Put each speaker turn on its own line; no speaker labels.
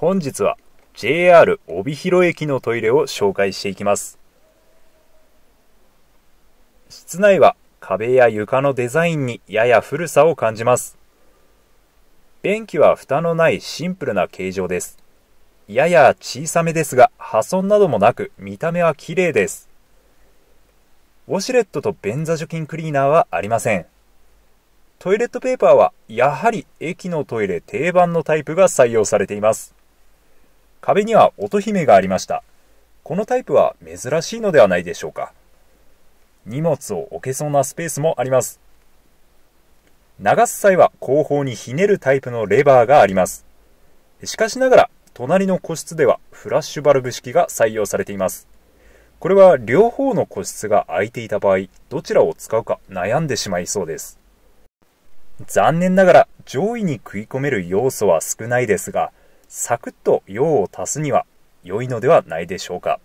本日は JR 帯広駅のトイレを紹介していきます。室内は壁や床のデザインにやや古さを感じます。便器は蓋のないシンプルな形状です。やや小さめですが破損などもなく見た目は綺麗です。ウォシュレットと便座除菌クリーナーはありません。トイレットペーパーはやはり駅のトイレ定番のタイプが採用されています。壁には乙姫がありました。このタイプは珍しいのではないでしょうか。荷物を置けそうなスペースもあります。流す際は後方にひねるタイプのレバーがあります。しかしながら隣の個室ではフラッシュバルブ式が採用されています。これは両方の個室が空いていた場合どちらを使うか悩んでしまいそうです。残念ながら上位に食い込める要素は少ないですがサクッと用を足すには良いのではないでしょうか。